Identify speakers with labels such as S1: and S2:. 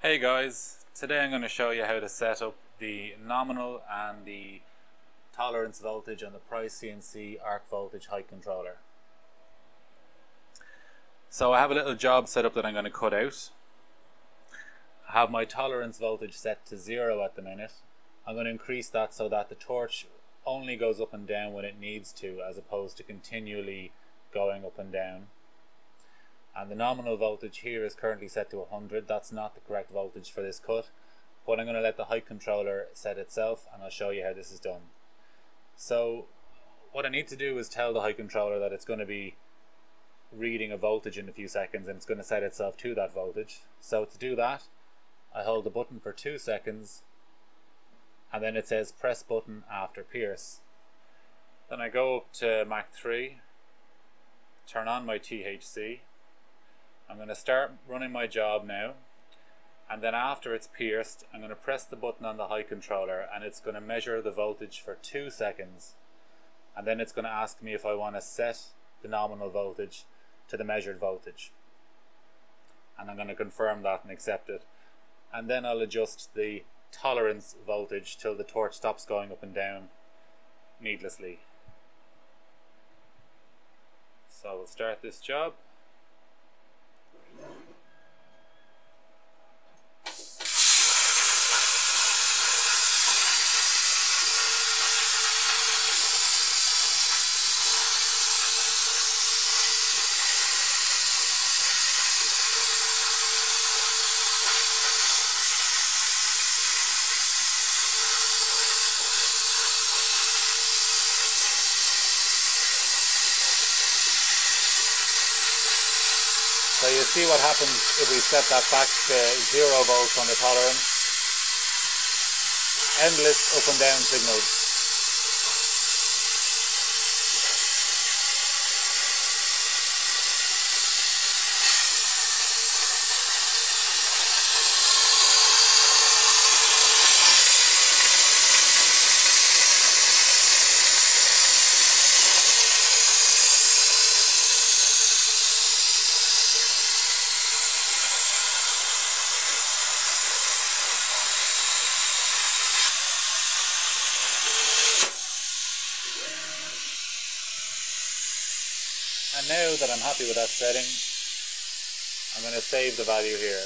S1: Hey guys, today I'm going to show you how to set up the nominal and the tolerance voltage on the Price CNC arc voltage height controller. So I have a little job set up that I'm going to cut out. I have my tolerance voltage set to zero at the minute. I'm going to increase that so that the torch only goes up and down when it needs to as opposed to continually going up and down and the nominal voltage here is currently set to 100 that's not the correct voltage for this cut but I'm going to let the height controller set itself and I'll show you how this is done. So what I need to do is tell the height controller that it's going to be reading a voltage in a few seconds and it's going to set itself to that voltage. So to do that I hold the button for two seconds and then it says press button after pierce. Then I go up to Mach 3 turn on my THC I'm going to start running my job now and then after it's pierced I'm going to press the button on the height controller and it's going to measure the voltage for two seconds and then it's going to ask me if I want to set the nominal voltage to the measured voltage. And I'm going to confirm that and accept it. And then I'll adjust the tolerance voltage till the torch stops going up and down needlessly. So we'll start this job So you see what happens if we set that back to zero volts on the tolerance. Endless up and down signals. And now that I'm happy with that setting, I'm going to save the value here.